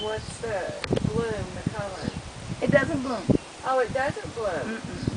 what's the bloom, the color? It doesn't bloom. Oh, it doesn't bloom. Mm-mm.